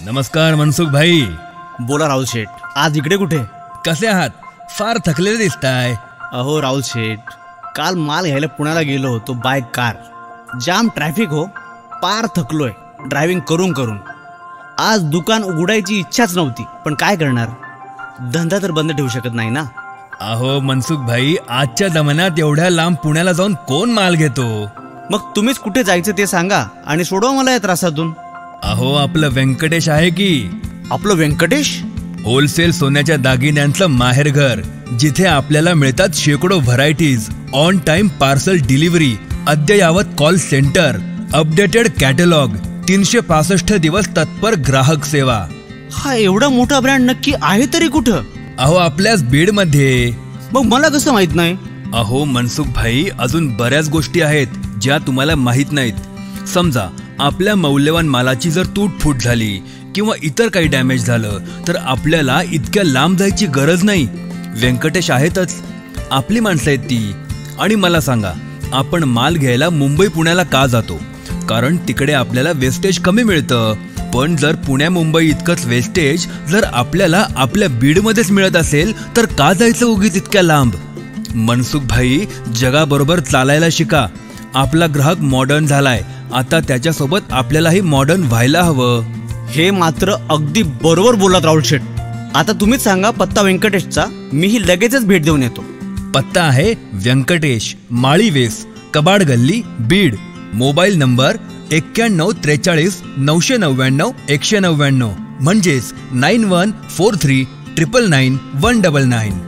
नमस्कार मनसुख भाई. बोला राहुल शेठ. आज इकडे कुठे? कसे आहात? फार थकलेले दिसताय. अहो राहुल शेठ काल माल घ्यायला पुण्याला गेलो होतो बाय कार. जाम ट्रॅफिक हो. पार थकलोय. ड्रायव्हिंग करून करून. आज दुकान उघडायची इच्छाच नव्हती. पण काय करणार? धंदा तर बंद ठेवू शकत नाही ना? अहो मनसुख भाई आजच्या जमान्यात एवढ्या लांब पुण्याला जाऊन कोण माल घेतो? मग तुम्हीच कुठे जायचं ते सांगा आणि सोडवा मला या त्रासातून. अहो आपलं व्यंकटेश आहे की? आपलं व्यंकटेश? होलसेल सोन्याच्या दागिन्यांचं माहेरघर जिथे आपल्याला मिळतात शेकडो varieties on time parcel delivery अद्ययावत कॉल सेंटर अपडेटेड कॅटलॉग तीनशे पासष्ट दिवस तत्पर ग्राहक सेवा. हा एवढा मोठा ब्रँड नक्की आहे तरी कुठं? अहो आपल्याच बीडमध्ये मग मला कसं माहीत नाही? अहो मनसुख भाई अजून बऱ्याच गोष्टी आहेत ज्या तुम्हाला माहीत नाहीत. समजा आपल्या मौल्यवान मालाची जर तूटफूट झाली किंवा इतर काही डॅमेज झालं तर आपल्याला इतक्या लांब जायची गरज नाही. व्यंकटेश आहेतच. आपली माणसं आहेत ती. आणि मला सांगा आपण माल घ्यायला मुंबई पुण्याला का जातो? कारण तिकडे आपल्याला वेस्टेज कमी मिळतं. पण जर पुण्या मुंबई इतकंच वेस्टेज जर आपल्याला आपल्या बीडमध्येच मिळत असेल तर का जायचं उगीच इतक्या लांब? मनसुख भाई जगाबरोबर चालायला शिका. आपला ग्राहक मॉडर्न झालाय. आता त्याच्यासोबत आपल्यालाही मॉडर्न व्हायला हवं. हे मात्र अगदी बरोबर बोलत राहुल शेठ. आता तुम्हीच सांगा पत्ता व्यंकटेशचा. मीही लगेचच भेट देऊन येतो. पत्ता आहे व्यंकटेश माळी वेस कबाड गल्ली बीड. मोबाईल नंबर एक्क्याण्णव त्रेचाळीस नऊशे नव्याण्णव एकशे नव्याण्णव. म्हणजेच nine one four three triple nine one double nine.